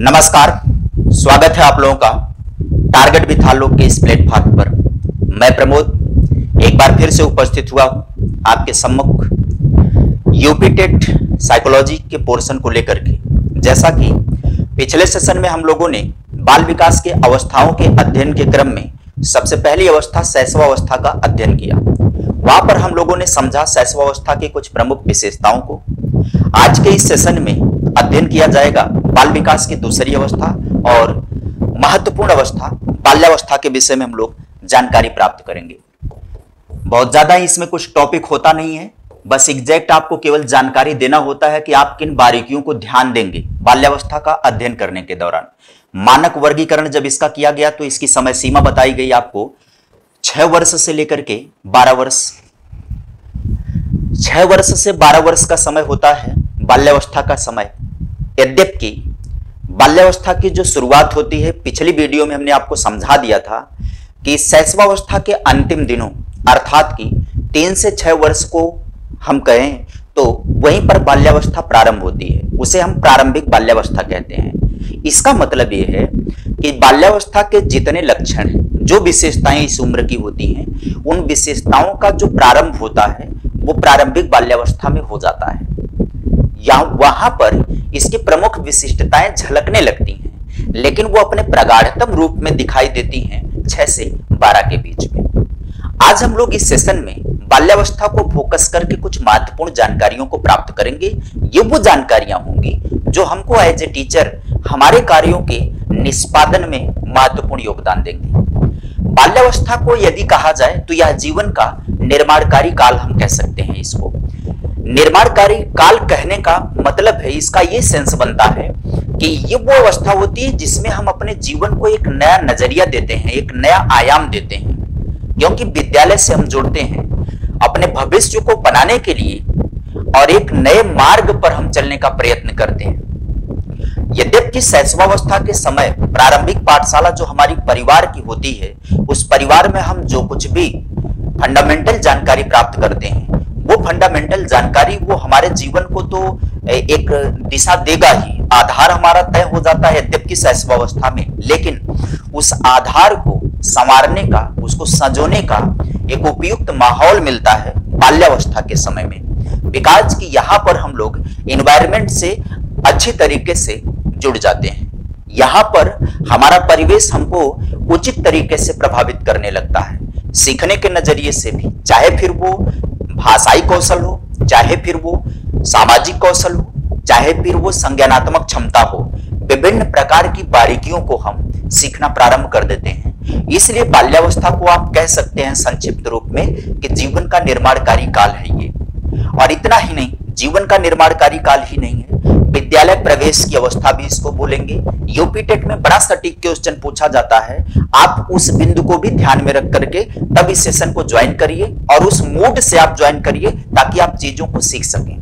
नमस्कार, स्वागत है आप लोगों का टारगेट विथ आलोक के इस प्लेटफॉर्म पर। मैं प्रमोद, एक बार फिर से उपस्थित हुआ आपके सम्मुख यूपी टेट साइकोलॉजी के पोर्शन को लेकर के। जैसा कि पिछले सेशन में हम लोगों ने बाल विकास के अवस्थाओं के अध्ययन के क्रम में सबसे पहली अवस्था शैशवावस्था का अध्ययन किया। वहाँ पर हम लोगों ने समझा शैशवावस्था की कुछ प्रमुख विशेषताओं को। आज के इस सेशन में अध्ययन किया जाएगा बाल विकास की दूसरी अवस्था और महत्वपूर्ण अवस्था बाल्यावस्था के विषय में हम लोग जानकारी प्राप्त करेंगे। बहुत ज़्यादा इसमें कुछ टॉपिक होता नहीं है। बस एग्जैक्ट आपको केवल जानकारी देना होता है कि आप किन बारीकियों को ध्यान देंगे बाल्यावस्था का अध्ययन करने के दौरान। मानक वर्गीकरण जब इसका किया गया तो इसकी समय सीमा बताई गई आपको। छह वर्ष से लेकर के बारह वर्ष। छह वर्ष से बारह वर्ष का समय होता है बाल्यावस्था का समय। यद्यपि बाल्यावस्था की जो शुरुआत होती है, पिछली वीडियो में हमने आपको समझा दिया था कि शैशवावस्था के अंतिम दिनों, अर्थात कि तीन से छह वर्ष को हम कहें तो वहीं पर बाल्यावस्था प्रारंभ होती है। उसे हम प्रारंभिक बाल्यावस्था कहते हैं। इसका मतलब यह है कि बाल्यावस्था के जितने लक्षण हैं, जो विशेषताएँ इस उम्र की होती हैं, उन विशेषताओं का जो प्रारंभ होता है, वो प्रारंभिक बाल्यावस्था में हो जाता है। या वहाँ पर इसकी प्रमुख विशिष्टताएँ झलकने लगती हैं, लेकिन वो अपने प्रगाढ़तम रूप में दिखाई देती हैं छह से बारह के बीच में। आज हम लोग इस सेशन में बाल्यावस्था को फोकस करके कुछ महत्वपूर्ण जानकारियों को प्राप्त करेंगे। ये वो जानकारियाँ होंगी जो हमको एज ए टीचर हमारे कार्यों के निष्पादन में महत्वपूर्ण योगदान देंगे। बाल्यावस्था को यदि कहा जाए तो यह जीवन का निर्माणकारी काल हम कह सकते हैं इसको। निर्माणकारी काल कहने का मतलब है, इसका ये सेंस बनता है कि ये वो अवस्था होती है जिसमें हम अपने जीवन को एक नया नज़रिया देते हैं, एक नया आयाम देते हैं। क्योंकि विद्यालय से हम जुड़ते हैं, अपने भविष्य को बनाने के लिए और एक नए मार्ग पर हम चलने का प्रयत्न करते हैं। यद्यपि शैशवावस्था के समय, प्रारंभिक पाठशाला जो हमारी परिवार की होती है, उस परिवार में हम जो कुछ भी फंडामेंटल जानकारी प्राप्त करते हैं वो फंडामेंटल जानकारी वो हमारे जीवन को तो एक दिशा देगा ही। आधार हमारा तय हो जाता है यद्यपि शैशवावस्था में। लेकिन उस आधार को संवारने का, उसको सजोने का एक उपयुक्त माहौल मिलता है बाल्यावस्था के समय में। विकास की यहाँ पर हम लोग इन्वायरमेंट से अच्छी तरीके से जुड़ जाते हैं। यहाँ पर हमारा परिवेश हमको उचित तरीके से प्रभावित करने लगता है। सीखने के नज़रिए से भी, चाहे फिर वो भाषाई कौशल हो, चाहे फिर वो सामाजिक कौशल हो, चाहे फिर वो संज्ञानात्मक क्षमता हो, विभिन्न प्रकार की बारीकियों को हम सीखना प्रारंभ कर देते हैं। इसलिए बाल्यावस्था को आप कह सकते हैं संक्षिप्त रूप में कि जीवन का निर्माणकारी काल है ये। और इतना ही नहीं, जीवन का निर्माणकारी काल ही नहीं है। विद्यालय प्रवेश की अवस्था भी इसको बोलेंगे। यूपी टेट में बड़ा सटीक क्वेश्चन पूछा जाता है। आप उस बिंदु को भी ध्यान में रख करके तब इस सेशन को ज्वाइन करिए और उस मूड से आप ज्वाइन करिए ताकि आप चीज़ों को सीख सकें।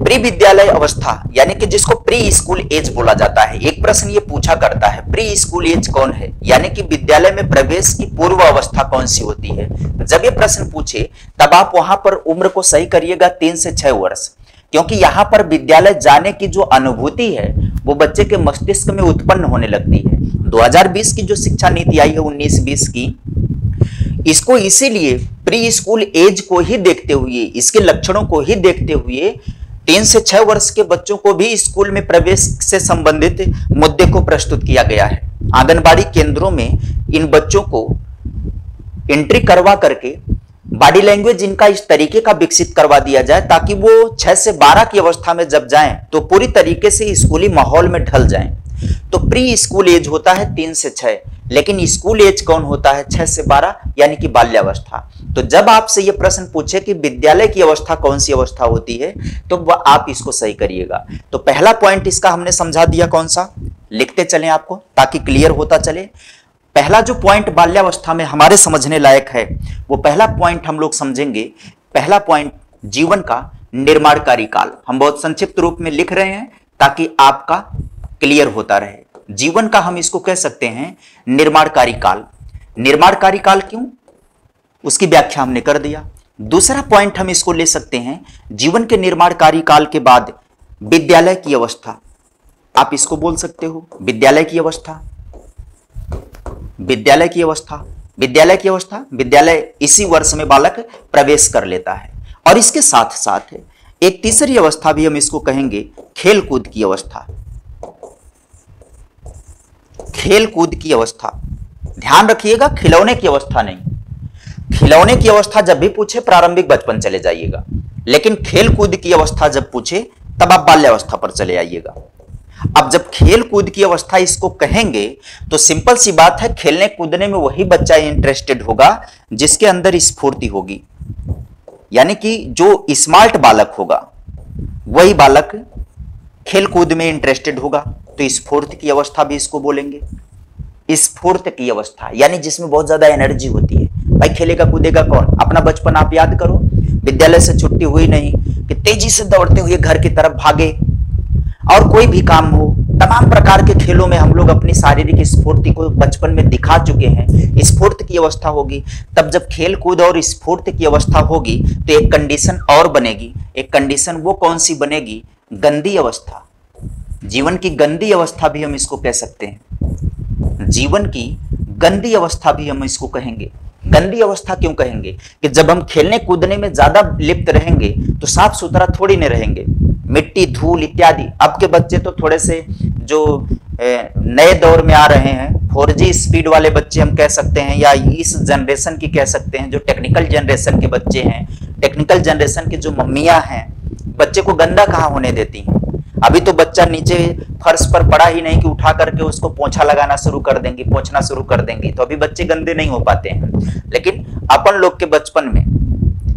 प्री विद्यालय अवस्था, यानी कि जिसको प्री स्कूल एज बोला जाता है। एक प्रश्न ये पूछा करता है प्री स्कूल एज कौन है? यानी कि विद्यालय में प्रवेश की पूर्व अवस्था कौन सी होती है? जब ये प्रश्न पूछे, तब आप वहाँ पर उम्र को सही करिएगा तीन से छह वर्ष। क्योंकि यहाँ पर विद्यालय जाने की जो अनुभूति है, वो बच्चे के मस्तिष्क में उत्पन्न होने लगती है। 2020 की जो शिक्षा नीति आई है 19-20 की, इसको इसीलिए प्री स्कूल एज को ही देखते हुए, इसके लक्षणों को ही देखते हुए, तीन से छह वर्ष के बच्चों को भी स्कूल में प्रवेश से संबंधित मुद्दे को प्रस्तुत किया गया है। आंगनबाड़ी केंद्रों में इन बच्चों को एंट्री करवा करके बॉडी लैंग्वेज इनका इस तरीके का विकसित करवा दिया जाए ताकि वो छह से बारह की अवस्था में जब जाएँ तो पूरी तरीके से स्कूली माहौल में ढल जाएँ। तो प्री स्कूल एज होता है तीन से छह, लेकिन स्कूल एज कौन होता है? छह से बारह, यानी कि बाल्यावस्था। तो जब आपसे ये प्रश्न पूछे कि विद्यालय की अवस्था कौन सी अवस्था होती है तो वह आप इसको सही करिएगा। तो पहला पॉइंट इसका हमने समझा दिया कौन सा? लिखते चले आपको, ताकि क्लियर होता चले। पहला जो पॉइंट बाल्यावस्था में हमारे समझने लायक है, वो पहला पॉइंट हम लोग समझेंगे। पहला पॉइंट जीवन का निर्माणकारी काल। हम बहुत संक्षिप्त रूप में लिख रहे हैं ताकि आपका क्लियर होता रहे। जीवन का हम इसको कह सकते हैं निर्माणकारी काल। निर्माणकारी काल क्यों? उसकी व्याख्या हमने कर दिया। दूसरा पॉइंट हम इसको ले सकते हैं जीवन के निर्माणकारी काल के बाद विद्यालय की अवस्था। आप इसको बोल सकते हो, विद्यालय की अवस्था। विद्यालय की अवस्था, विद्यालय की अवस्था, विद्यालय इसी वर्ष में बालक प्रवेश कर लेता है। और इसके साथ साथ एक तीसरी अवस्था भी हम इसको कहेंगे खेल कूद की अवस्था। खेल कूद की अवस्था। ध्यान रखिएगा, खिलौने की अवस्था नहीं। खिलौने की अवस्था जब भी पूछे, प्रारंभिक बचपन चले जाइएगा। लेकिन खेल कूद की अवस्था जब पूछे, तब आप बाल्यावस्था पर चले आइएगा। अब जब खेल कूद की अवस्था इसको कहेंगे तो सिंपल सी बात है, खेलने कूदने में वही बच्चा इंटरेस्टेड होगा, जिसके अंदर स्फूर्ति होगी। यानी कि जो स्मार्ट बालक होगा, वही बालक खेल कूद में इंटरेस्टेड होगा। तो स्फूर्त की अवस्था भी इसको बोलेंगे। स्फूर्त की अवस्था, यानी जिसमें बहुत ज़्यादा एनर्जी होती है। भाई खेलेगा, कूदेगा कौन? अपना बचपन आप याद करो। विद्यालय से छुट्टी हुई नहीं, कि तेज़ी से दौड़ते हुए घर की तरफ़ भागे। और कोई भी काम हो, तमाम प्रकार के खेलों में हम लोग अपनी शारीरिक स्फूर्ति को बचपन में दिखा चुके हैं। स्फूर्त की अवस्था होगी। तब जब खेल कूद और स्फूर्त की अवस्था होगी तो एक कंडीशन और बनेगी। एक कंडीशन वो कौन सी बनेगी? गंदी अवस्था। जीवन की गंदी अवस्था भी हम इसको कह सकते हैं। जीवन की गंदी अवस्था भी हम इसको कहेंगे। गंदी अवस्था क्यों कहेंगे? कि जब हम खेलने कूदने में ज़्यादा लिप्त रहेंगे तो साफ़ सुथरा थोड़ी नहीं रहेंगे। मिट्टी, धूल इत्यादि। अब के बच्चे तो थोड़े से जो नए दौर में आ रहे हैं, फोर स्पीड वाले बच्चे हम कह सकते हैं, या इस जनरेशन की कह सकते हैं, जो टेक्निकल जनरेशन के बच्चे हैं। टेक्निकल जनरेशन की जो मम्मियाँ हैं, बच्चे को गंदा कहाँ होने देती हैं? अभी तो बच्चा नीचे फर्श पर पड़ा ही नहीं कि उठा करके उसको पोछा लगाना शुरू कर देंगी, पोछना शुरू कर देंगी। तो अभी बच्चे गंदे नहीं हो पाते हैं। लेकिन अपन लोग के बचपन में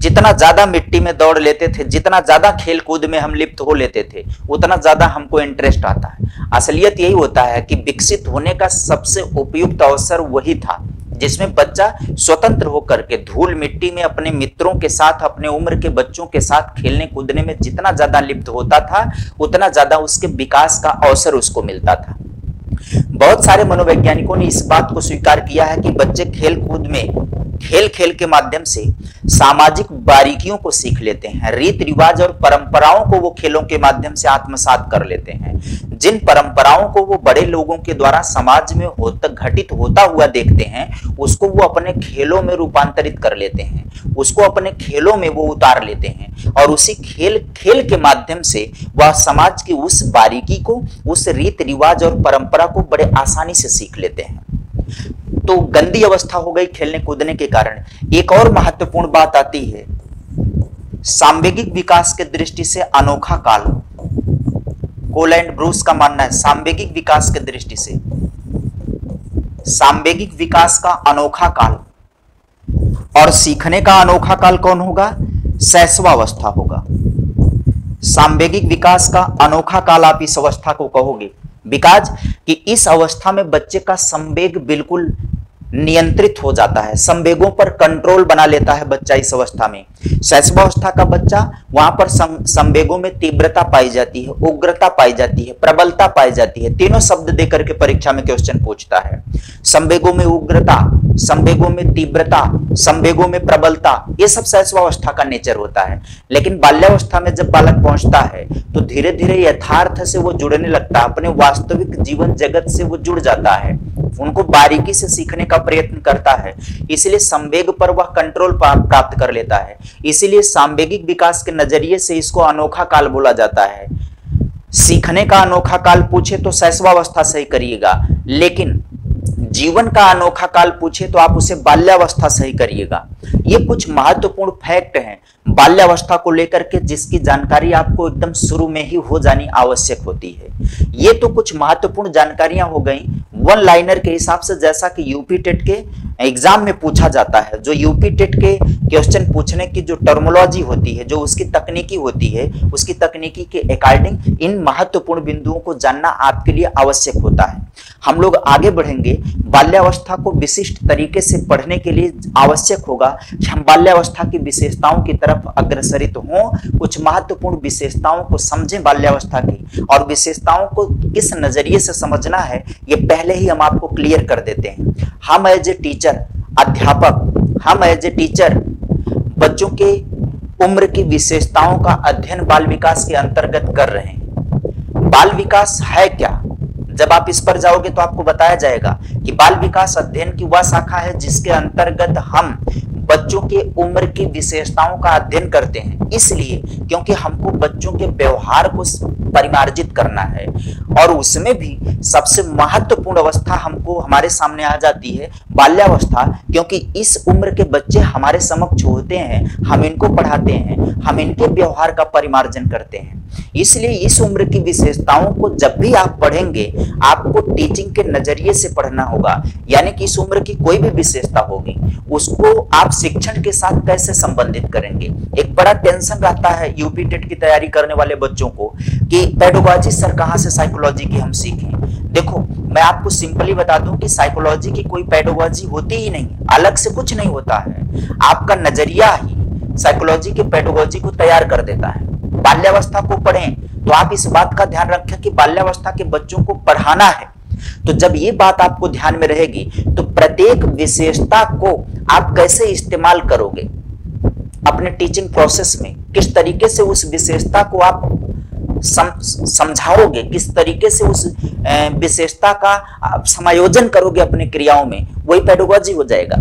जितना ज़्यादा मिट्टी में दौड़ लेते थे, जितना ज़्यादा खेल कूद में हम लिप्त हो लेते थे, उतना ज़्यादा हमको इंटरेस्ट आता है। असलियत यही होता है कि विकसित होने का सबसे उपयुक्त अवसर वही था, जिसमें बच्चा स्वतंत्र होकर के धूल मिट्टी में अपने मित्रों के साथ, अपने उम्र के बच्चों के साथ खेलने कूदने में जितना ज़्यादा लिप्त होता था, उतना ज़्यादा उसके विकास का अवसर उसको मिलता था। बहुत सारे मनोवैज्ञानिकों ने इस बात को स्वीकार किया है कि बच्चे खेल कूद में खेल खेल के माध्यम से सामाजिक बारीकियों को सीख लेते हैं, रीत रिवाज और परंपराओं को वो खेलों के माध्यम से आत्मसात कर लेते हैं। जिन परंपराओं को वो बड़े लोगों के द्वारा समाज में होता, घटित होता हुआ देखते हैं, उसको वो अपने खेलों में रूपांतरित कर लेते हैं, उसको अपने खेलों में वो उतार लेते हैं और उसी खेल खेल के माध्यम से वह समाज की उस बारीकी को, उस रीत रिवाज और परंपरा को बड़े आसानी से सीख लेते हैं। तो गंदी अवस्था हो गई खेलने कूदने के कारण। एक और महत्वपूर्ण बात आती है, सांवेगिक विकास के दृष्टि से अनोखा काल। कोलैंड ब्रूस का मानना है, सांवेगिक विकास के दृष्टि से। सांवेगिक विकास का अनोखा काल। और सीखने का अनोखा काल कौन होगा? सैसवावस्था होगा। सांवेगिक विकास का अनोखा काल आप इस अवस्था को कहोगे। बिकॉज़ कि इस अवस्था में बच्चे का संवेग बिल्कुल नियंत्रित हो जाता है, संवेगों पर कंट्रोल बना लेता है बच्चा इस अवस्था में। शैशवावस्था का बच्चा वहाँ पर संवेगों में तीव्रता पाई जाती है, उग्रता पाई जाती है, प्रबलता पाई जाती है। तीनों शब्द देकर के परीक्षा में क्वेश्चन पूछता है। संवेगों में उग्रता, संवेगों में तीव्रता, संवेगों में प्रबलता, ये सब शैशवावस्था का नेचर होता है। लेकिन बाल्यावस्था में जब बालक पहुँचता है तो धीरे धीरे यथार्थ से वो जुड़ने लगता है, अपने वास्तविक जीवन जगत से वो जुड़ जाता है। उनको बारीकी से सीखने का प्रयत्न करता है। इसलिए संवेग पर वह कंट्रोल प्राप्त कर लेता है। इसीलिए सांवेगिक विकास के नज़रिए से इसको अनोखा काल बोला जाता है। सीखने का अनोखा काल पूछे तो सैसवावस्था सही करिएगा, लेकिन जीवन का अनोखा काल पूछे तो आप उसे बाल्यावस्था सही करिएगा। ये कुछ महत्वपूर्ण फैक्ट हैं। बाल्यावस्था को लेकर के जिसकी जानकारी आपको एकदम शुरू में ही हो जानी आवश्यक होती है। ये तो कुछ महत्वपूर्ण जानकारियाँ हो गई वन लाइनर के हिसाब से जैसा कि यूपी टेट के एग्ज़ाम में पूछा जाता है, जो यूपी टेट के क्वेश्चन पूछने की जो टर्मोलॉजी होती है, जो उसकी तकनीकी होती है, उसकी तकनीकी के अकॉर्डिंग इन महत्वपूर्ण बिंदुओं को जानना आपके लिए आवश्यक होता है। हम लोग आगे बढ़ेंगे। बाल्यावस्था को विशिष्ट तरीके से पढ़ने के लिए आवश्यक होगा। कि हम बाल्यावस्था की विशेषताओं की तरफ़ अग्रसरित हों। कुछ महत्वपूर्ण विशेषताओं को समझें बाल्यावस्था की। और विशेषताओं को किस नज़रिए से समझना है, ये पहले ही हम आपको क्लियर कर देते हैं। हम एज ए टीचर अध्यापक, हम एज ए टीचर बच्चों के उम्र की विशेषताओं का अध्ययन बाल विकास के अंतर्गत कर रहे हैं। बाल विकास है क्या? जब आप इस पर जाओगे तो आपको बताया जाएगा कि बाल विकास अध्ययन की वह शाखा है जिसके अंतर्गत हम बच्चों के उम्र की विशेषताओं का अध्ययन करते हैं। इसलिए क्योंकि हमको बच्चों के व्यवहार को परिमार्जित करना है और उसमें भी सबसे महत्वपूर्ण अवस्था हमको हमारे सामने आ जाती है बाल्यावस्था, क्योंकि इस उम्र के बच्चे हमारे समक्ष होते हैं, हम इनको पढ़ाते हैं, हम इनके व्यवहार का परिमार्जन करते हैं। इसलिए इस उम्र की विशेषताओं को जब भी आप पढ़ेंगे, आपको टीचिंग के नज़रिए से पढ़ना होगा। यानी कि इस उम्र की कोई भी विशेषता होगी, उसको आप शिक्षण के साथ कैसे संबंधित करेंगे? एक बड़ा टेंशन रहता है यूपी टेट की तैयारी करने वाले बच्चों को कि पेडोलॉजी सर कहाँ से साइकोलॉजी की हम सीखें। देखो, मैं आपको सिंपली बता दूँ कि साइकोलॉजी की कोई पेडोलॉजी होती ही नहीं, अलग से कुछ नहीं होता है। आपका नज़रिया ही साइकोलॉजी के पेडोलॉजी को तैयार कर देता है। बाल्यावस्था को पढ़ें तो आप इस बात का ध्यान रखें कि बाल्यावस्था के बच्चों को पढ़ाना है। तो जब ये बात आपको ध्यान में रहेगी तो प्रत्येक विशेषता को आप कैसे इस्तेमाल करोगे? अपने टीचिंग प्रोसेस में किस तरीके से उस विशेषता को आप सम, समझाओगे? किस तरीके से उस विशेषता का आप समायोजन करोगे अपने क्रियाओं में? वही पेडोलॉजी हो जाएगा।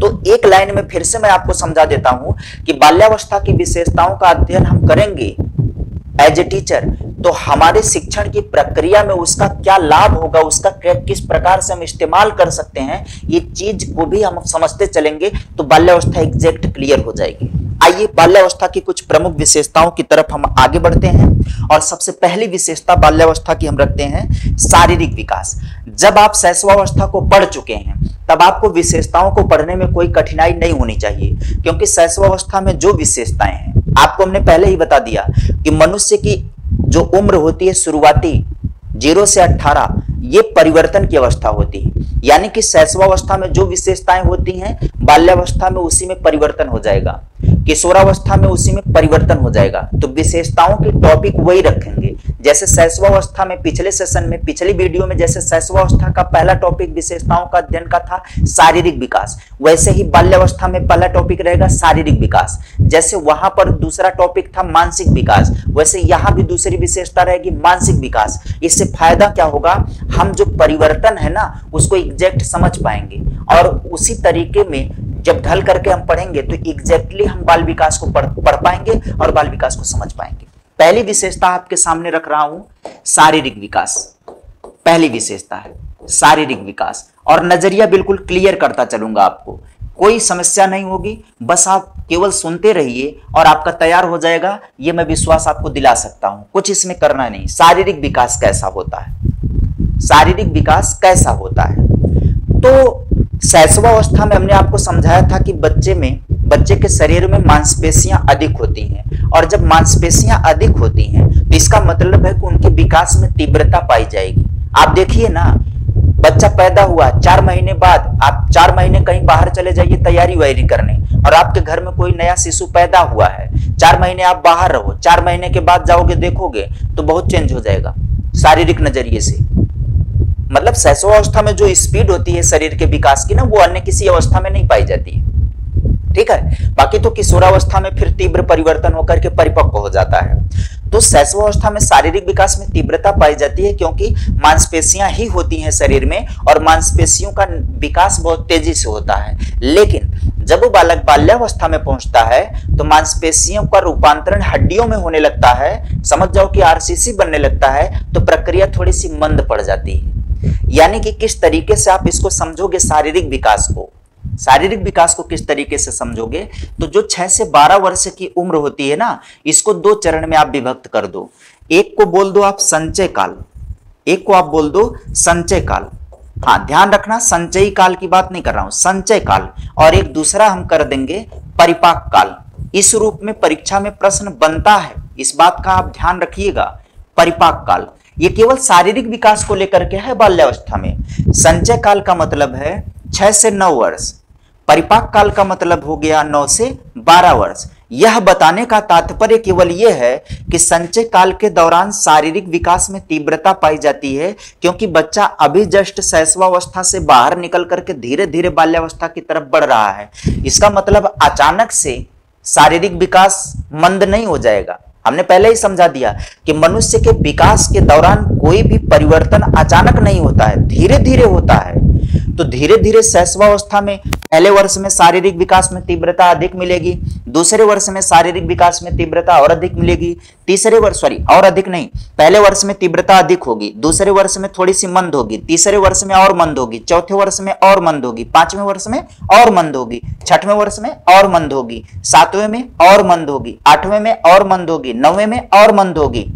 तो एक लाइन में फिर से मैं आपको समझा देता हूँ कि बाल्यावस्था की विशेषताओं का अध्ययन हम करेंगे एज ए टीचर तो हमारे शिक्षण की प्रक्रिया में उसका क्या लाभ होगा, उसका किस प्रकार से हम इस्तेमाल कर सकते हैं, ये चीज़ को भी हम समझते चलेंगे तो बाल्यावस्था एग्जैक्ट क्लियर हो जाएगी। आइए बाल्यावस्था की कुछ प्रमुख विशेषताओं की तरफ़ हम आगे बढ़ते हैं, और सबसे पहली विशेषता बाल्यावस्था की हम रखते हैं, शारीरिक विकास। जब आप शैशवावस्था को पढ़ चुके हैं, तब आपको विशेषताओं को पढ़ने में कोई कठिनाई नहीं होनी चाहिए, क्योंकि शैशवावस्था में जो विशेषताएँ हैं, आपको हमने पहले ही बता दिया कि मनुष्य की जो उम्र होती है शुरुआती ज़ीरो से अट्ठारह ये परिवर्तन की अवस्था होती है। यानी कि शैशवावस्था में जो विशेषताएँ होती हैं, बाल्यावस्था में उसी में परिवर्तन हो जाएगा। किशोरावस्था में उसी में परिवर्तन हो जाएगा। तो विशेषताओं के टॉपिक वही रखेंगे। जैसे शैशवावस्था में पिछले सेशन में, पिछली वीडियो में जैसे शैशवावस्था का पहला टॉपिक विशेषताओं का अध्ययन का था, शारीरिक विकास। वैसे ही बाल्यावस्था में पहला टॉपिक रहेगा शारीरिक विकास। जैसे वहाँ पर दूसरा टॉपिक था मानसिक विकास। वैसे यहाँ भी दूसरी विशेषता रहेगी मानसिक विकास। इससे फ़ायदा क्या होगा? हम जो परिवर्तन है ना, उसको एग्जैक्ट समझ पाएँगे। और उसी तरीके में जब ढल करके हम पढ़ेंगे तो एग्जैक्टली हम बाल विकास को पढ़ पढ़ पाएँगे और बाल विकास को समझ पाएँगे। पहली विशेषता आपके सामने रख रहा हूँ, शारीरिक विकास। पहली विशेषता है, शारीरिक विकास। और नज़रिया बिल्कुल क्लियर करता चलूँगा आपको। कोई समस्या नहीं होगी, बस आप केवल सुनते रहिए और आपका तैयार हो जाएगा, ये मैं विश्वास आपको दिला सकता हूँ। कुछ इसमें करना नहीं, शारीरिक विकास कैसा होता है? शारीरिक विकास कैसा होता है? तो शैशवावस्था में हमने आपको समझाया था कि बच्चे में, बच्चे के शरीर में मांसपेशियाँ अधिक होती हैं और जब मांसपेशियाँ अधिक होती हैं तो इसका मतलब है कि उनके विकास में तीव्रता पाई जाएगी। आप देखिए ना, बच्चा पैदा हुआ, चार महीने बाद आप चार महीने कहीं बाहर चले जाइए तैयारी वैयारी करने और आपके घर में कोई नया शिशु पैदा हुआ है। चार महीने आप बाहर रहो, चार महीने के बाद जाओगे, देखोगे तो बहुत चेंज हो जाएगा, शारीरिक नज़रिए से। मतलब अवस्था में जो स्पीड होती है शरीर के विकास की ना, वो अन्य किसी अवस्था में नहीं पाई जाती है। ठीक है? बाकी तो किशोरावस्था में फिर तीव्र परिवर्तन होकर के परिपक्व हो जाता है। तो शैशवावस्था में शारीरिक विकास में तीव्रता पाई जाती है क्योंकि मांसपेशियाँ ही होती हैं शरीर में और मांसपेशियों का विकास बहुत तेज़ी से होता है। लेकिन जब वो बालक बाल्यावस्था में पहुँचता है तो मांसपेशियों का रूपांतरण हड्डियों में होने लगता है, समझ जाओ कि आरसीसी बनने लगता है तो प्रक्रिया थोड़ी सी मंद पड़ जाती है। यानी कि किस तरीके से आप इसको समझोगे शारीरिक विकास को? शारीरिक विकास को किस तरीके से समझोगे? तो जो छह से बारह वर्ष की उम्र होती है ना, इसको दो चरण में आप विभक्त कर दो। एक को बोल दो आप संचय काल। एक को आप बोल दो संचय काल। हाँ ध्यान रखना, संचयी काल की बात नहीं कर रहा हूँ, संचय काल। और एक दूसरा हम कर देंगे परिपाक काल। इस रूप में परीक्षा में प्रश्न बनता है। इस बात का आप ध्यान रखिएगा, परिपाक काल। ये केवल शारीरिक विकास को लेकर के है बाल्यावस्था में। संचय काल का मतलब है छह से नौ वर्ष। परिपाक काल का मतलब हो गया नौ से बारह वर्ष। यह बताने का तात्पर्य केवल यह है कि संचय काल के दौरान शारीरिक विकास में तीव्रता पाई जाती है, क्योंकि बच्चा अभी जस्ट शैशवावस्था से बाहर निकल करके धीरे धीरे बाल्यावस्था की तरफ़ बढ़ रहा है। इसका मतलब अचानक से शारीरिक विकास मंद नहीं हो जाएगा। हमने पहले ही समझा दिया कि मनुष्य के विकास के दौरान कोई भी परिवर्तन अचानक नहीं होता है धीरे धीरे होता है। तो धीरे धीरे शैशवावस्था में पहले वर्ष में शारीरिक विकास में तीव्रता अधिक मिलेगी, दूसरे वर्ष में शारीरिक विकास में तीव्रता और अधिक मिलेगी, तीसरे वर्ष सॉरी और अधिक नहीं, पहले वर्ष में तीव्रता अधिक होगी, दूसरे वर्ष में थोड़ी सी मंद होगी, तीसरे वर्ष में और मंद होगी, चौथे वर्ष में और मंद होगी, पाँचवें वर्ष में और मंद होगी, छठवें वर्ष में और मंद होगी, सातवें में और मंद होगी, आठवें में और मंद होगी, नौवें में और मंद होगी।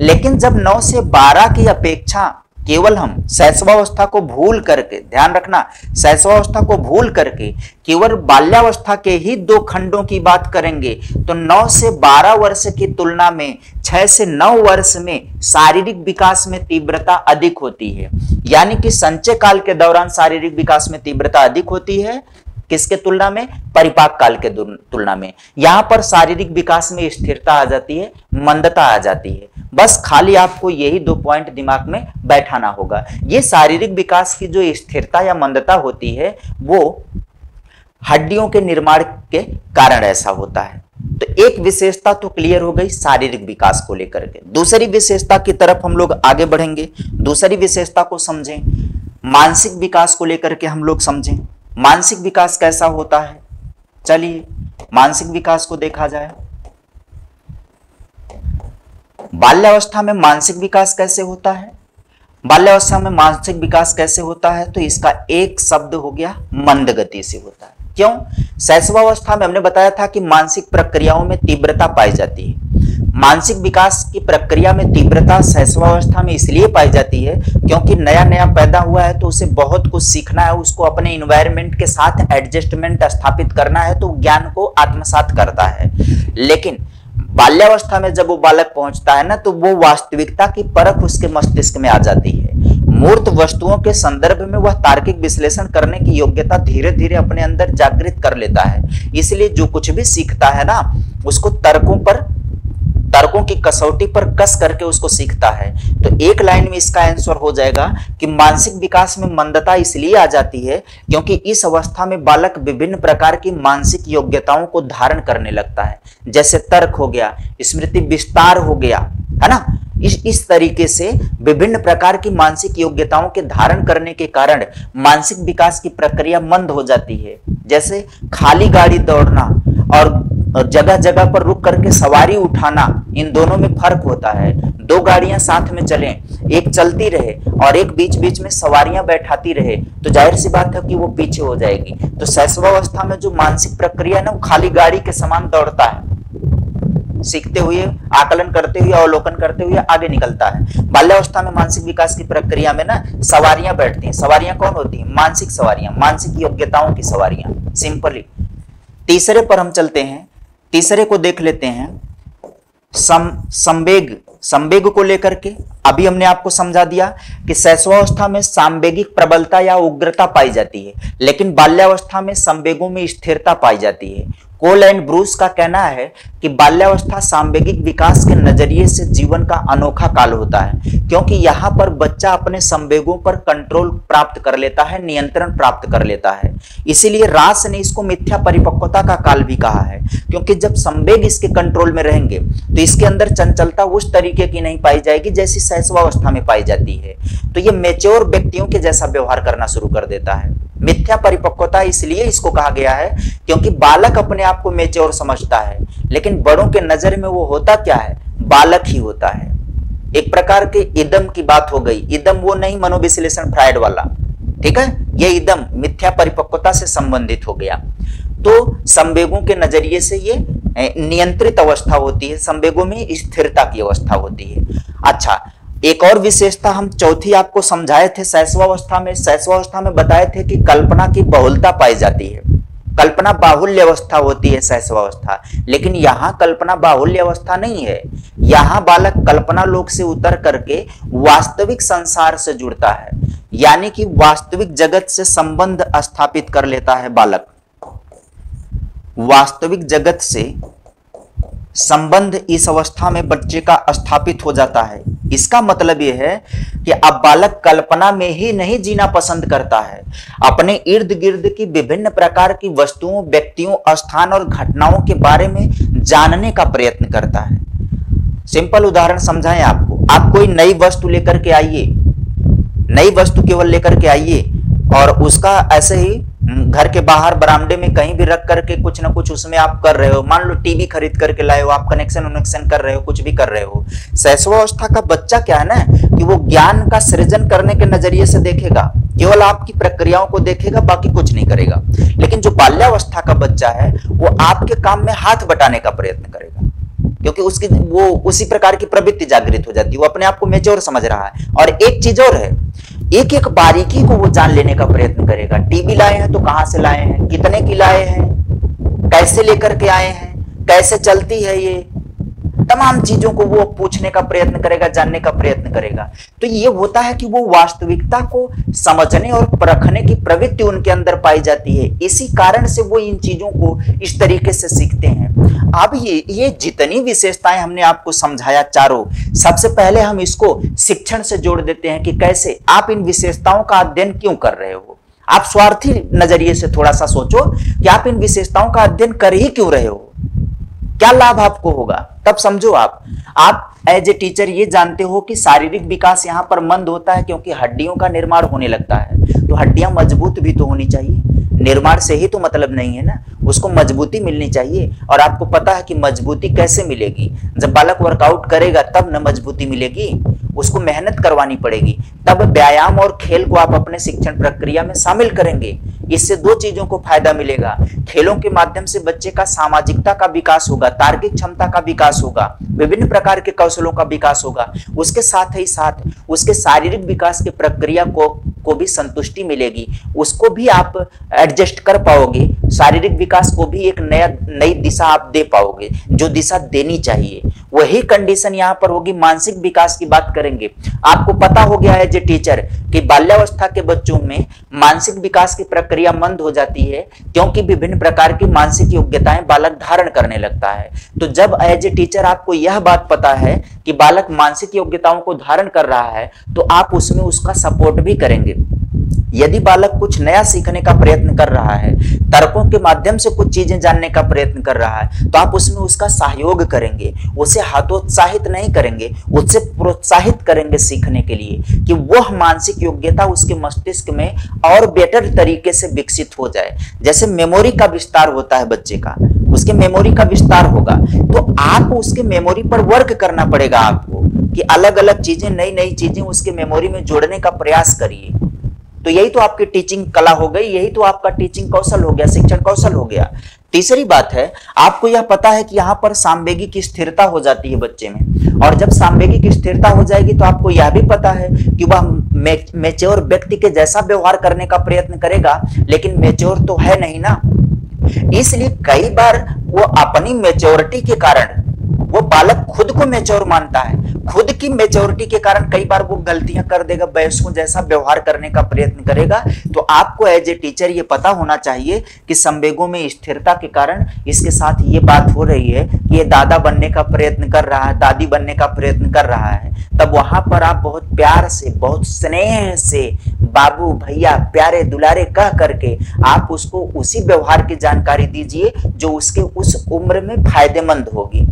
लेकिन जब नौ से बारह की अपेक्षा केवल हम शैशवावस्था को भूल करके, ध्यान रखना, शैशवावस्था को भूल करके केवल बाल्यावस्था के ही दो खंडों की बात करेंगे तो 9 से 12 वर्ष की तुलना में 6 से 9 वर्ष में शारीरिक विकास में तीव्रता अधिक होती है। यानी कि संचय काल के दौरान शारीरिक विकास में तीव्रता अधिक होती है, किसके तुलना में? परिपाक काल के तुलना में। यहाँ पर शारीरिक विकास में स्थिरता आ जाती है, मंदता आ जाती है। बस खाली आपको यही दो पॉइंट दिमाग में बैठाना होगा। ये शारीरिक विकास की जो स्थिरता या मंदता होती है, वो हड्डियों के निर्माण के कारण ऐसा होता है। तो एक विशेषता तो क्लियर हो गई शारीरिक विकास को लेकर के। दूसरी विशेषता की तरफ़ हम लोग आगे बढ़ेंगे। दूसरी विशेषता को समझें। मानसिक विकास को लेकर के हम लोग समझें। मानसिक विकास कैसा होता है? चलिए, मानसिक विकास को देखा जाए। बाल्यावस्था में मानसिक विकास कैसे होता है? बाल्यावस्था में मानसिक विकास कैसे होता है? तो इसका एक शब्द हो गया, मंद गति से होता है। क्यों? शैशवावस्था में हमने बताया था कि मानसिक प्रक्रियाओं में तीव्रता पाई जाती है। मानसिक विकास की प्रक्रिया में तीव्रता शैशवावस्था में इसलिए पाई जाती है क्योंकि नया नया पैदा हुआ है तो उसे बहुत कुछ सीखना है, उसको अपने इन्वायरमेंट के साथ एडजस्टमेंट स्थापित करना है तो ज्ञान को आत्मसात करता है। लेकिन बाल्यावस्था में जब वो बालक पहुँचता है ना तो वो वास्तविकता की परख उसके मस्तिष्क में आ जाती है। मूर्त वस्तुओं के संदर्भ में वह तार्किक विश्लेषण करने की योग्यता धीरे धीरे अपने अंदर जागृत कर लेता है। इसलिए जो कुछ भी सीखता है ना, उसको तर्कों पर तर्कों की कसौटी पर कस करके उसको सीखता है। तो एक लाइन में इसका आंसर हो जाएगा कि मानसिक विकास में मंदता इसलिए आ जाती है क्योंकि इस अवस्था में बालक विभिन्न प्रकार की मानसिक योग्यताओं को धारण करने लगता है। जैसे तर्क हो गया, स्मृति विस्तार हो गया, है ना? इस इस तरीके से विभिन्न प्रकार की मानसिक योग्यताओं के धारण करने के कारण मानसिक विकास की प्रक्रिया मंद हो जाती है। जैसे खाली गाड़ी दौड़ना और जगह जगह पर रुक करके सवारी उठाना, इन दोनों में फ़र्क होता है। दो गाड़ियाँ साथ में चलें, एक चलती रहे और एक बीच बीच में सवारियाँ बैठाती रहे तो ज़ाहिर सी बात है कि वो पीछे हो जाएगी। तो शैशवावस्था में जो मानसिक प्रक्रिया है ना, वो खाली गाड़ी के समान दौड़ता है। सीखते हुए, आकलन करते हुए, अवलोकन करते हुए आगे निकलता है। बाल्यावस्था में मानसिक विकास की प्रक्रिया में ना, सवारियाँ बैठती हैं। सवारियाँ कौन होती हैं? मानसिक सवारियाँ, मानसिक योग्यताओं की सवारियाँ। सिंपली। तीसरे पर हम चलते हैं। तीसरे को देख लेते हैं। सम, संवेग संवेग को लेकर के, अभी हमने आपको समझा दिया कि शैशवावस्था में सांवेगिक प्रबलता या उग्रता पाई जाती है, लेकिन बाल्यावस्था में संवेगों में स्थिरता पाई जाती है। कोल एंड ब्रूस का कहना है कि बाल्यावस्था सांवेगिक विकास के नज़रिए से जीवन का अनोखा काल होता है, क्योंकि यहाँ पर बच्चा अपने संवेगों पर कंट्रोल प्राप्त कर लेता है, नियंत्रण प्राप्त कर लेता है। इसीलिए रास ने इसको मिथ्या परिपक्वता का काल भी कहा है, क्योंकि जब संवेग इसके कंट्रोल में रहेंगे तो इसके अंदर चंचलता उस तरीके की नहीं पाई जाएगी जैसी शैशवावस्था में पाई जाती है। तो ये मेच्योर व्यक्तियों के जैसा व्यवहार करना शुरू कर देता है। मिथ्या परिपक्वता इसलिए इसको कहा गया है क्योंकि बालक अपने आप को मेच्योर समझता है, लेकिन बड़ों के नज़र में वो होता क्या है? बालक ही होता है। एक प्रकार के इदम की बात हो गई। इदम वो नहीं, मनोविश्लेषण फ्राइड वाला। ठीक है? ये इदम मिथ्या परिपक्वता से संबंधित हो गया। तो संवेगों के नज़रिए से ये नियंत्रित अवस्था होती है। संवेगों में स्थिरता की अवस्था होती है। अच्छा एक और विशेषता हम चौथी आपको समझाए थे शैशवावस्था में शैशवावस्था में बताए थे कि कल्पना की बहुलता पाई जाती है। कल्पना बाहुल्य अवस्था होती है शैशवावस्था लेकिन यहाँ कल्पना बाहुल्य अवस्था नहीं है। यहाँ बालक कल्पना लोक से उतर करके वास्तविक संसार से जुड़ता है। यानी कि वास्तविक जगत से संबंध स्थापित कर लेता है बालक। वास्तविक जगत से संबंध इस अवस्था में बच्चे का स्थापित हो जाता है। इसका मतलब यह है कि अब बालक कल्पना में ही नहीं जीना पसंद करता है। अपने इर्द गिर्द की विभिन्न प्रकार की वस्तुओं, व्यक्तियों, स्थान और घटनाओं के बारे में जानने का प्रयत्न करता है। सिंपल उदाहरण समझाएँ आपको। आप कोई नई वस्तु लेकर के आइए। नई वस्तु केवल लेकर के आइए और उसका ऐसे ही घर के बाहर बरामदे में कहीं भी रख करके कुछ ना कुछ उसमें आप कर रहे हो। मान लो टीवी खरीद करके लाए हो, आप कनेक्शन वनेक्शन कर रहे हो, कुछ भी कर रहे हो। शैशवावस्था का बच्चा क्या है ना, कि वो ज्ञान का सृजन करने के नज़रिए से देखेगा, केवल आपकी प्रक्रियाओं को देखेगा, बाकी कुछ नहीं करेगा। लेकिन जो बाल्यावस्था का बच्चा है, वो आपके काम में हाथ बटाने का प्रयत्न करेगा। क्योंकि उसकी, वो उसी प्रकार की प्रवृत्ति जागृत हो जाती है। वो अपने आप को मेच्योर समझ रहा है। और एक चीज़ और है एक एक बारीकी को वो जान लेने का प्रयत्न करेगा। टीबी लाए हैं तो कहाँ से लाए हैं? कितने की लाए हैं? कैसे लेकर के आए हैं? कैसे चलती है ये? तमाम चीज़ों को वो पूछने का प्रयत्न करेगा, जानने का प्रयत्न करेगा। तो ये होता है कि वो वास्तविकता को समझने और परखने की प्रवृत्ति उनके अंदर पाई जाती है। इसी कारण से वो इन चीज़ों को इस तरीके से सीखते हैं। अब ये ये जितनी विशेषताएँ हमने आपको समझाया चारों, सबसे पहले हम इसको शिक्षण से जोड़ देते हैं कि कैसे आप इन विशेषताओं का अध्ययन क्यों कर रहे हो। आप स्वार्थी नज़रिए से थोड़ा सा सोचो कि आप इन विशेषताओं का अध्ययन कर ही क्यों रहे हो। क्या लाभ आपको होगा? तब समझो आप। आप एज ए टीचर ये जानते हो कि शारीरिक विकास यहाँ पर मंद होता है क्योंकि हड्डियों का निर्माण होने लगता है। तो हड्डियाँ मज़बूत भी तो होनी चाहिए। निर्माण से ही तो मतलब नहीं है ना? उसको मजबूती मिलनी चाहिए और आपको पता है कि मजबूती कैसे मिलेगी। जब बालक वर्कआउट करेगा तब न मजबूती मिलेगी, उसको मेहनत करवानी पड़ेगी। तब व्यायाम और खेल को आप अपने शिक्षण प्रक्रिया में शामिल करेंगे। इससे दो चीज़ों को फ़ायदा मिलेगा। खेलों के माध्यम से बच्चे का सामाजिकता का विकास होगा, तार्किक क्षमता का विकास होगा, विभिन्न प्रकार के कौशलों का विकास होगा। उसके साथ ही साथ, उसके शारीरिक विकास की प्रक्रिया को को भी संतुष्टि मिलेगी, उसको भी आप एडजस्ट कर पाओगे। शारीरिक विकास को भी एक नया, नई दिशा आप दे पाओगे, जो दिशा देनी चाहिए। वही कंडीशन यहाँ पर होगी, मानसिक विकास की बात करेंगे। आपको पता हो गया है जो टीचर कि बाल्यावस्था के बच्चों में मानसिक विकास की प्रक्रिया मंद हो जाती है, क्योंकि विभिन्न प्रकार की मानसिक योग्यताएँ बालक धारण करने लगता है। तो जब एज ए टीचर आपको यह बात पता है कि बालक मानसिक योग्यताओं को धारण कर रहा है तो आप उसमें उसका सपोर्ट भी करेंगे। यदि बालक कुछ नया सीखने का प्रयत्न कर रहा है, तर्कों के माध्यम से कुछ चीज़ें जानने का प्रयत्न कर रहा है तो आप उसमें उसका सहयोग करेंगे, उसे हाथोत्साहित नहीं करेंगे, उससे प्रोत्साहित करेंगे सीखने के लिए कि वह मानसिक योग्यता उसके मस्तिष्क में और बेटर तरीके से विकसित हो जाए। जैसे मेमोरी का विस्तार होता है बच्चे का, उसके मेमोरी का विस्तार होगा तो आप उसके मेमोरी पर वर्क करना पड़ेगा आपको कि अलग अलग चीज़ें नई नई चीज़ें उसके मेमोरी में जोड़ने का प्रयास करिए। तो यही तो आपकी टीचिंग कला हो गई, यही तो आपका टीचिंग कौशल हो गया, शिक्षण कौशल हो गया। तीसरी बात है, आपको यह पता है कि यहाँ पर सामवेगी की स्थिरता हो जाती है बच्चे में। और जब सामवेगी की स्थिरता हो जाएगी तो आपको यह भी पता है कि वह मेच्योर व्यक्ति के जैसा व्यवहार करने का प्रयत्न करेगा, लेकिन मेच्योर तो है नहीं ना। इसलिए कई बार वो अपनी मेच्योरिटी के कारण वो बालक खुद को मेच्योर मानता है। खुद की मेच्योरिटी के कारण कई बार वो गलतियाँ कर देगा, वयस्कों जैसा व्यवहार करने का प्रयत्न करेगा। तो आपको एज ए टीचर ये पता होना चाहिए कि संवेगों में स्थिरता के कारण इसके साथ ये बात हो रही है कि ये दादा बनने का प्रयत्न कर रहा है, दादी बनने का प्रयत्न कर रहा है। तब वहाँ पर आप बहुत प्यार से, बहुत स्नेह से, बाबू, भैया, प्यारे, दुलारे कह करके आप उसको उसी व्यवहार की जानकारी दीजिए जो उसके उस उम्र में फ़ायदेमंद होगी।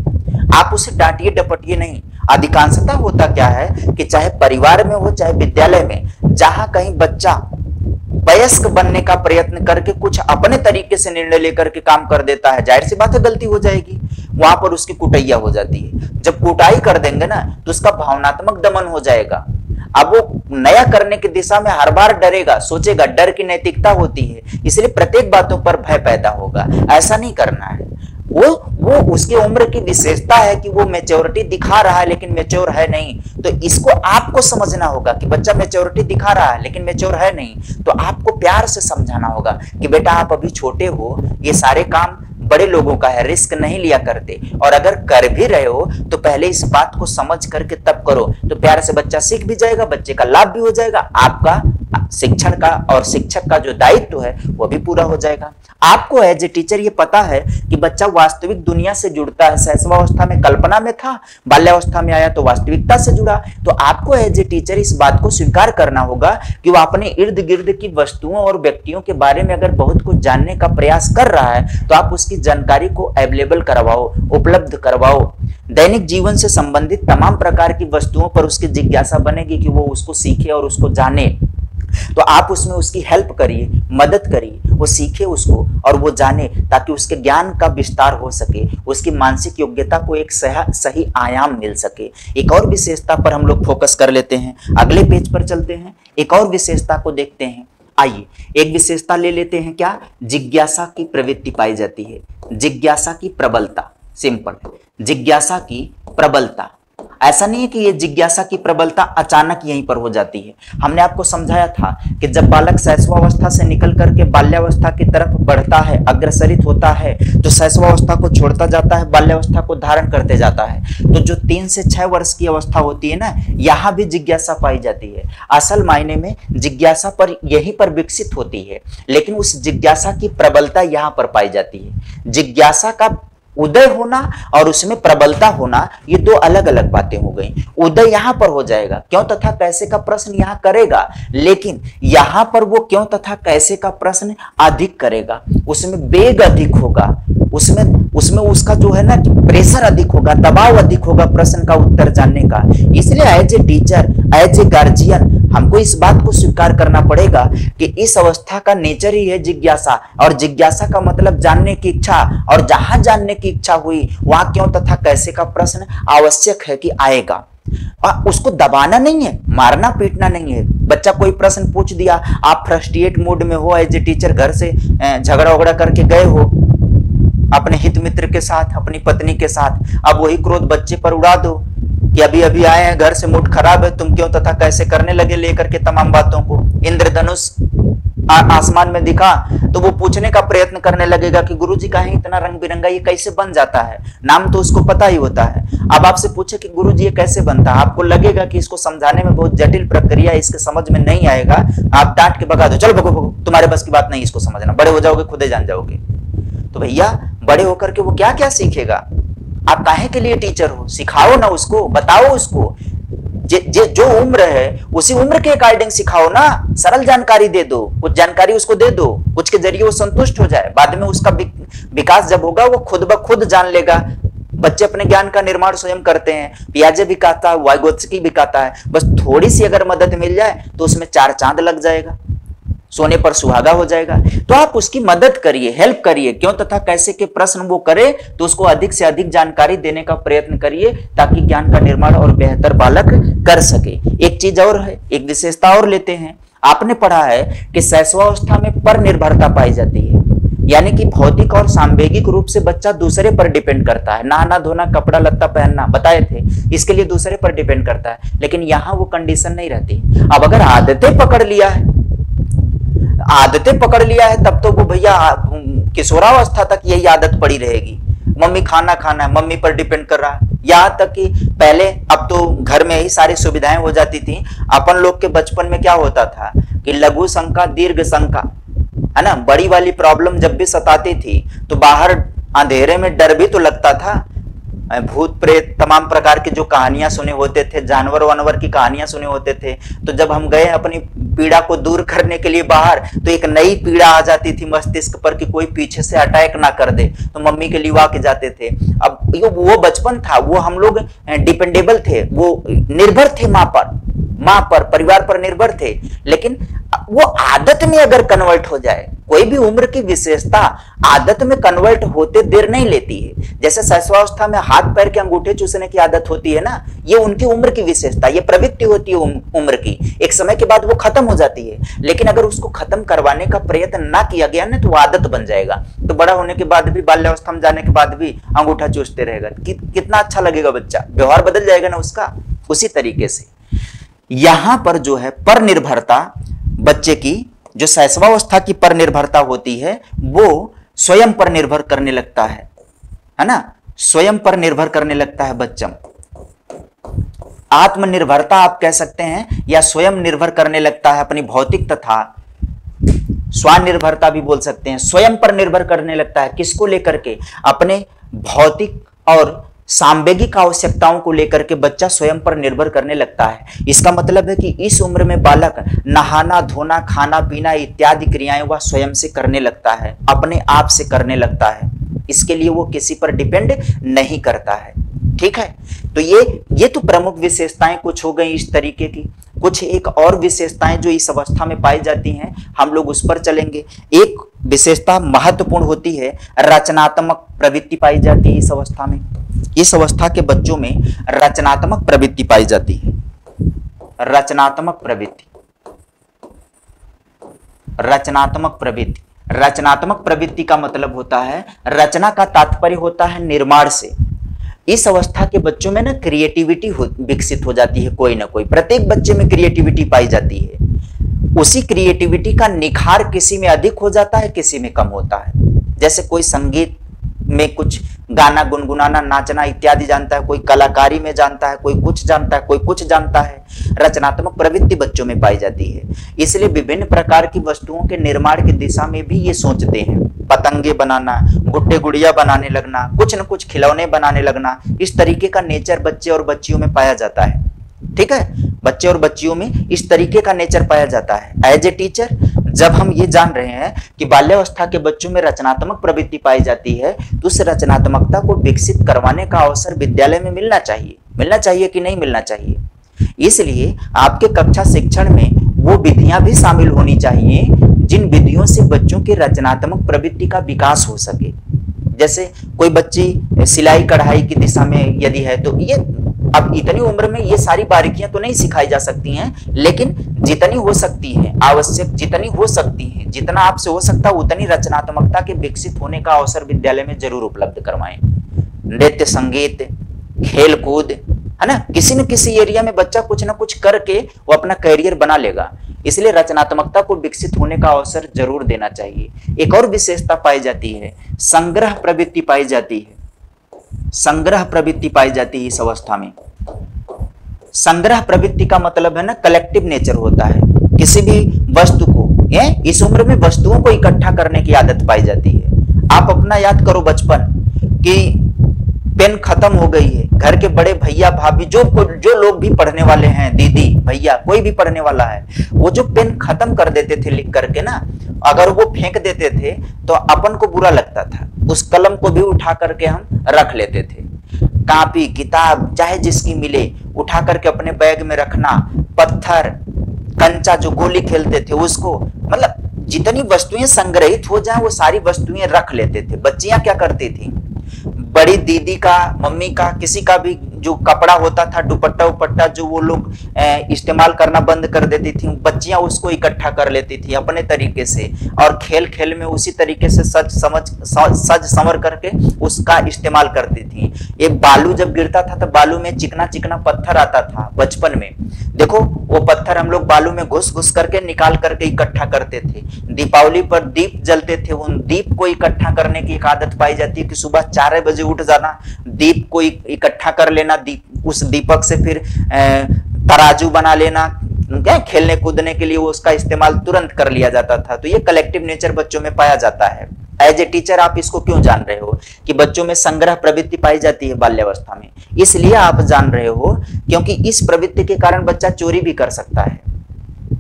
आप उसे डांटिए, डपटिए नहीं। अधिकांशता होता क्या है कि चाहे परिवार में हो, चाहे विद्यालय में, जहाँ कहीं बच्चा वयस्क बनने का प्रयत्न करके कुछ अपने तरीके से निर्णय लेकर के काम कर देता है, ज़ाहिर सी बात है गलती हो जाएगी। वहाँ पर उसकी कुटैया हो जाती है। जब कुटाई कर देंगे ना तो उसका भावनात्मक दमन हो जाएगा। अब वो नया करने की दिशा में हर बार डरेगा, सोचेगा, डर की नैतिकता होती है, इसलिए प्रत्येक बातों पर भय पैदा होगा। ऐसा नहीं करना है। वो वो उसकी उम्र की विशेषता है कि वो मेच्योरिटी दिखा रहा है, लेकिन मेच्योर है नहीं। तो इसको आपको समझना होगा कि बच्चा मेच्योरिटी दिखा रहा है, लेकिन मेच्योर है नहीं। तो आपको प्यार से समझाना होगा कि बेटा आप अभी छोटे हो, ये सारे काम बड़े लोगों का है, रिस्क नहीं लिया करते। और अगर कर भी रहे हो तो पहले इस बात को समझ करके तब करो। तो प्यार से बच्चा सीख भी जाएगा, बच्चे का लाभ भी हो जाएगा, आपका शिक्षण का और शिक्षक का जो दायित्व है, वो भी पूरा हो जाएगा। आपको एज ए टीचर ये पता है कि बच्चा वास्तविक दुनिया से जुड़ता है, शैशवावस्था में, कल्पना में था, बाल्यावस्था में आया तो वास्तविकता से जुड़ा। तो आपको एज ए टीचर इस बात को स्वीकार करना होगा कि वो अपने इर्द गिर्द की वस्तुओं और व्यक्तियों के बारे में अगर बहुत कुछ जानने का प्रयास कर रहा है तो आप उसकी जानकारी को अवेलेबल करवाओ, उपलब्ध करवाओ। दैनिक जीवन से संबंधित तमाम प्रकार की वस्तुओं पर उसकी जिज्ञासा बनेगी कि वो उसको सीखे और उसको जाने। तो आप उसमें उसकी हेल्प करिए, मदद करिए, वो सीखे उसको और वो जाने, ताकि उसके ज्ञान का विस्तार हो सके, उसकी मानसिक योग्यता को एक सही आयाम मिल सके। एक और विशेषता पर हम लोग फोकस कर लेते हैं। अगले पेज पर चलते हैं। एक और विशेषता को देखते हैं। आइए, एक विशेषता ले लेते हैं क्या? जिज्ञासा की प्रवृत्ति पाई जाती है। जिज्ञासा की प्रबलता, सिंपल। जिज्ञासा की प्रबलता। ऐसा नहीं है कि ये जिज्ञासा की प्रबलता अचानक यहीं पर हो जाती है। हमने आपको समझाया था कि जब बालक शैशवावस्था से निकल करके बाल्यावस्था की तरफ़ बढ़ता है, अग्रसरित होता है तो शैशवावस्था को छोड़ता जाता है, बाल्यावस्था को धारण करते जाता है तो जो तीन से छह वर्ष की अवस्था होती है ना, यहाँ भी जिज्ञासा पाई जाती है। असल मायने में जिज्ञासा पर यहीं पर विकसित होती है, लेकिन उस जिज्ञासा की प्रबलता यहाँ पर पाई जाती है। जिज्ञासा का उदय होना और उसमें प्रबलता होना, ये दो अलग अलग बातें हो गई। उदय यहाँ पर हो जाएगा। क्यों तथा कैसे का प्रश्न यहाँ करेगा? लेकिन यहाँ पर वो क्यों तथा कैसे का प्रश्न अधिक करेगा? उसमें वेग अधिक होगा। उसमें उसमें उसका जो है ना कि प्रेशर अधिक होगा, दबाव अधिक होगा प्रश्न का उत्तर जानने का। इसलिए as a teacher as a guardian हमको इस बात को स्वीकार करना पड़ेगा कि इस अवस्था का नेचर ही है जिज्ञासा। और जिज्ञासा का मतलब जानने की इच्छा। और जहाँ जानने की इच्छा हुई वहाँ क्यों तथा कैसे का प्रश्न आवश्यक है कि आएगा। आ, उसको दबाना नहीं है मारना पीटना नहीं है। बच्चा कोई प्रश्न पूछ दिया आप फ्रस्ट्रेट मूड में हो एज ए टीचर घर से झगड़ा वगड़ा करके गए हो अपने हित मित्र के साथ अपनी पत्नी के साथ अब वही क्रोध बच्चे पर उड़ा दो कि अभी अभी आए हैं घर से मूड खराब है तुम क्यों तथा कैसे करने लगे लेकर के तमाम बातों को? इंद्रधनुष आसमान में दिखा तो वो पूछने का प्रयत्न करने लगेगा कि गुरुजी का है इतना रंग बिरंगा ये कैसे बन जाता है? नाम तो उसको पता ही होता है। अब आपसे पूछे कि गुरुजी ये कैसे बनता है? आपको लगेगा कि इसको समझाने में बहुत जटिल प्रक्रिया इसके समझ में नहीं आएगा। आप डांट के भगा दो, चलो भगो भगो, तुम्हारे बस की बात नहीं इसको समझना। बड़े हो जाओगे, खुदे जान जाओगे। तो भैया, बड़े होकर के वो क्या क्या सीखेगा? आप काहे के लिए टीचर हो? सिखाओ ना उसको, बताओ उसको। जे, जे, जो उम्र है उसी उम्र के अकॉर्डिंग सिखाओ ना। सरल जानकारी दे दो। कुछ जानकारी उसको दे दो। कुछ के ज़रिए वो संतुष्ट हो जाए। बाद में उसका विकास जब होगा वो खुद ब खुद जान लेगा। बच्चे अपने ज्ञान का निर्माण स्वयं करते हैं। पियाजे भी कहता है वायगोत्सकी भी कहता है। बस थोड़ी सी अगर मदद मिल जाए तो उसमें चार चाँद लग जाएगा। सोने पर सुहागा हो जाएगा। तो आप उसकी मदद करिए हेल्प करिए। क्यों तथा कैसे के प्रश्न वो करे तो उसको अधिक से अधिक जानकारी देने का प्रयत्न करिए, ताकि ज्ञान का निर्माण और बेहतर बालक कर सके। एक चीज़ और है, एक विशेषता और लेते हैं। आपने पढ़ा है कि शैशवावस्था में पर निर्भरता पाई जाती है। यानी कि भौतिक और सांवेगिक रूप से बच्चा दूसरे पर डिपेंड करता है। नहाना, धोना, कपड़ा, लत्ता पहनना, बताए थे, इसके लिए दूसरे पर डिपेंड करता है। लेकिन यहाँ वो कंडीशन नहीं रहती। अब अगर आदतें पकड़ लिया है आदतें पकड़ लिया है, तब तो वो भैया किशोरावस्था तक यही आदत पड़ी रहेगी। मम्मी खाना खाना है, मम्मी पर डिपेंड कर रहा है। यहाँ तक कि पहले, अब तो घर में ही सारी सुविधाएँ हो जाती थी। अपन लोग के बचपन में क्या होता था कि लघु शंका दीर्घ शंका है ना? बड़ी वाली प्रॉब्लम जब भी सताती थी तो बाहर अंधेरे में डर भी तो लगता था भूत प्रेत तमाम प्रकार के जो कहानियाँ सुने होते थे, जानवर वानवर की कहानियाँ सुने होते थे तो जब हम गए अपनी पीड़ा को दूर करने के लिए बाहर तो एक नई पीड़ा आ जाती थी मस्तिष्क पर कि कोई पीछे से अटैक ना कर दे तो मम्मी के लिए के जाते थे। अब वो बचपन था, वो हम लोग डिपेंडेबल थे, वो निर्भर थे माँ पर। माँ पर परिवार पर निर्भर थे। लेकिन वो आदत में अगर कन्वर्ट हो जाए कोई भी उम्र की विशेषता आदत में कन्वर्ट होते देर नहीं लेती है। जैसे शैशवावस्था में हाथ पैर के अंगूठे चूसने की आदत होती है ना ये उनकी उम्र की विशेषता ये प्रवृत्ति होती है उम्र की। एक समय के बाद वो खत्म हो जाती है। लेकिन अगर उसको खत्म करवाने का प्रयत्न ना किया गया ना तो आदत बन जाएगा। तो बड़ा होने के बाद भी बाल्यावस्था में जाने के बाद भी अंगूठा चूसते रहेगा। कि, कितना अच्छा लगेगा बच्चा। व्यवहार बदल जाएगा ना उसका उसी तरीके से। यहाँ पर जो है पर निर्भरता बच्चे की, जो शैशवावस्था की पर निर्भरता होती है, वो स्वयं पर निर्भर करने लगता है। है ना? स्वयं पर निर्भर करने लगता है बच्चा आत्मनिर्भरता आप कह सकते हैं, या स्वयं निर्भर करने लगता है अपनी भौतिक तथा स्वनिर्भरता भी बोल सकते हैं। स्वयं पर निर्भर करने लगता है किसको लेकर के? अपने भौतिक और सांवेगिक आवश्यकताओं को लेकर के बच्चा स्वयं पर निर्भर करने लगता है। इसका मतलब है कि इस उम्र में बालक नहाना, धोना, खाना, पीना इत्यादि क्रियाएँ वह स्वयं से करने लगता है, अपने आप से करने लगता है। इसके लिए वो किसी पर डिपेंड नहीं करता है। ठीक है? तो ये ये तो प्रमुख विशेषताएँ कुछ हो गई इस तरीके की। कुछ एक और विशेषताएँ जो इस अवस्था में पाई जाती हैं, हम लोग उस पर चलेंगे। एक विशेषता महत्वपूर्ण होती है, रचनात्मक प्रवृत्ति पाई जाती है इस अवस्था में। इस अवस्था के बच्चों में रचनात्मक प्रवृत्ति पाई जाती है। रचनात्मक प्रवृत्ति। रचनात्मक प्रवृत्ति। रचनात्मक प्रवृत्ति का मतलब होता है, रचना का तात्पर्य होता है निर्माण से। इस अवस्था के बच्चों में ना क्रिएटिविटी विकसित हो जाती है कोई ना कोई। प्रत्येक बच्चे में क्रिएटिविटी पाई जाती है। उसी क्रिएटिविटी का निखार किसी में अधिक हो जाता है, किसी में कम होता है। जैसे कोई संगीत में कुछ गाना गुनगुनाना, नाचना इत्यादि जानता है, कोई कलाकारी में जानता है, कोई कुछ जानता है, कोई कुछ जानता है। रचनात्मक प्रवृत्ति बच्चों में पाई जाती है। इसलिए विभिन्न प्रकार की वस्तुओं के निर्माण की दिशा में भी ये सोचते हैं। पतंगे बनाना गुड्डे गुड़िया बनाने लगना, कुछ न कुछ खिलौने बनाने लगना, इस तरीके का नेचर बच्चे और बच्चियों में पाया जाता है। ठीक है? बच्चे और बच्चियों में इस तरीके का नेचर पाया जाता है। एज ए टीचर जब हम ये जान रहे हैं कि बाल्यावस्था के बच्चों में रचनात्मक प्रवृत्ति पाई जाती है तो उस रचनात्मकता को विकसित करवाने का अवसर विद्यालय में मिलना चाहिए। मिलना चाहिए कि नहीं मिलना चाहिए? इसलिए आपके कक्षा शिक्षण में वो विधियाँ भी शामिल होनी चाहिए, जिन विधियों से बच्चों के रचनात्मक प्रवृत्ति का विकास हो सके। जैसे कोई बच्ची सिलाई कढ़ाई की दिशा में यदि है तो ये अब इतनी उम्र में ये सारी बारीकियाँ तो नहीं सिखाई जा सकती हैं, लेकिन जितनी हो सकती है, आवश्यक जितनी हो सकती है, जितना आपसे हो सकता है, उतनी रचनात्मकता के विकसित होने का अवसर विद्यालय में ज़रूर उपलब्ध करवाएँ। नृत्य, संगीत खेल कूद है ना? किसी न किसी एरिया में बच्चा कुछ ना कुछ करके वो अपना करियर बना लेगा। इसलिए रचनात्मकता को विकसित होने का अवसर ज़रूर देना चाहिए। एक और विशेषता पाई जाती है, संग्रह प्रवृत्ति पाई जाती है। संग्रह प्रवृत्ति पाई जाती है इस अवस्था में। संग्रह प्रवृत्ति का मतलब है ना कलेक्टिव नेचर होता है। किसी भी वस्तु को, ये, इस उम्र में वस्तुओं को इकट्ठा करने की आदत पाई जाती है। आप अपना याद करो बचपन, कि पेन खत्म हो गई है। घर के बड़े भैया भाभी, जो जो लोग भी पढ़ने वाले हैं, दीदी, भैया, कोई भी पढ़ने वाला है, वो जो पेन खत्म कर देते थे लिख करके ना, अगर वो फेंक देते थे तो अपन को बुरा लगता था। उस कलम को भी उठा करके हम रख लेते थे। कापी, किताब, चाहे जिसकी मिले, उठा करके अपने बैग में रखना, पत्थर, कंचा जो गोली खेलते थे, उसको मतलब जितनी वस्तुएँ संग्रहित हो जाए, वो सारी वस्तुएँ रख लेते थे। बच्चियाँ क्या करती थी? बड़ी दीदी का मम्मी का किसी का भी जो कपड़ा होता था, दुपट्टा उपट्टा जो वो लोग इस्तेमाल करना बंद कर देती थी, बच्चियाँ उसको इकट्ठा कर लेती थी अपने तरीके से और खेल खेल में उसी तरीके से सज समझ सज संवर करके उसका इस्तेमाल करती थी। ये बालू जब गिरता था तो बालू में चिकना चिकना पत्थर आता था बचपन में। देखो, वो पत्थर हम लोग बालू में घुस घुस करके निकाल करके इकट्ठा करते थे। दीपावली पर दीप जलते थे उन दीप को इकट्ठा करने की एक आदत पाई जाती है कि सुबह चार बजे उठ जाना, दीप को इकट्ठा कर लेना दीप, उस दीपक से फिर तराजू बना लेना, क्या, खेलने कूदने के लिए वो उसका इस्तेमाल तुरंत कर लिया जाता था। तो ये कलेक्टिव नेचर बच्चों में पाया जाता है। एज ए टीचर आप इसको क्यों जान रहे हो? कि बच्चों में संग्रह प्रवृत्ति पाई जाती है बाल्यावस्था में। इसलिए आप जान रहे हो, क्योंकि इस प्रवृत्ति के कारण बच्चा चोरी भी कर सकता है।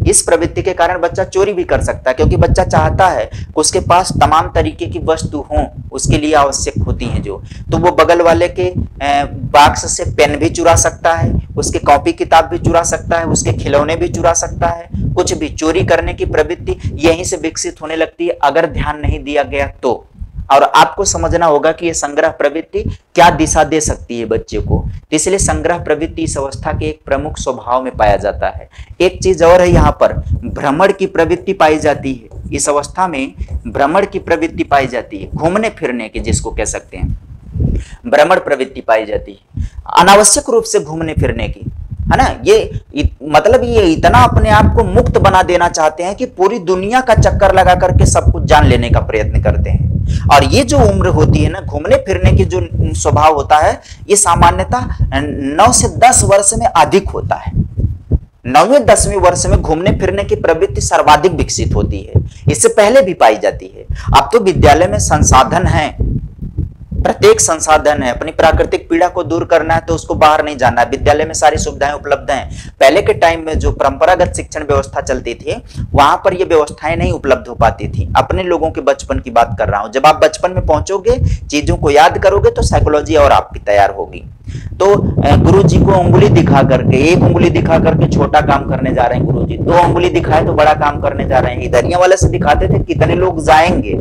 इस प्रवृत्ति के कारण बच्चा चोरी भी कर सकता है, क्योंकि बच्चा चाहता है कि उसके पास तमाम तरीके की वस्तु हो, उसके लिए आवश्यक होती हैं जो। तो वो बगल वाले के बाक्स से पेन भी चुरा सकता है, उसके कॉपी किताब भी चुरा सकता है, उसके खिलौने भी चुरा सकता है। कुछ भी चोरी करने की प्रवृत्ति यहीं से विकसित होने लगती है, अगर ध्यान नहीं दिया गया तो। और आपको समझना होगा कि ये संग्रह प्रवृत्ति क्या दिशा दे सकती है बच्चे को। तो इसलिए संग्रह प्रवृत्ति इस अवस्था के एक प्रमुख स्वभाव में पाया जाता है। एक चीज़ और है यहाँ पर, भ्रमण की प्रवृत्ति पाई जाती है। इस अवस्था में भ्रमण की प्रवृत्ति पाई जाती है, घूमने फिरने की जिसको कह सकते हैं। भ्रमण प्रवृत्ति पाई जाती है। अनावश्यक रूप से घूमने फिरने की। है ना? ये इत, मतलब ये इतना अपने आप को मुक्त बना देना चाहते हैं कि पूरी दुनिया का चक्कर लगा करके सब कुछ जान लेने का प्रयत्न करते हैं। और ये जो उम्र होती है ना घूमने फिरने की जो स्वभाव होता है ये सामान्यतः नौ से दस वर्ष में अधिक होता है। नौवें दसवीं वर्ष में घूमने फिरने की प्रवृत्ति सर्वाधिक विकसित होती है। इससे पहले भी पाई जाती है। अब तो विद्यालय में संसाधन है। प्रत्येक संसाधन है, अपनी प्राकृतिक पीड़ा को दूर करना है तो उसको बाहर नहीं जाना है। विद्यालय में सारी सुविधाएँ उपलब्ध हैं। पहले के टाइम में जो परंपरागत शिक्षण व्यवस्था चलती थी, वहाँ पर ये व्यवस्थाएँ नहीं उपलब्ध हो पाती थी। अपने लोगों के बचपन की बात कर रहा हूँ। जब आप बचपन में पहुंचोगे, चीज़ों को याद करोगे तो साइकोलॉजी और आपकी तैयार होगी। तो गुरु जी को उंगली दिखा करके, एक उंगली दिखा करके छोटा काम करने जा रहे हैं गुरु जी दो उंगली दिखाए तो बड़ा काम करने जा रहे हैं। इधरिया वाले से दिखाते थे, कितने लोग जाएँगे?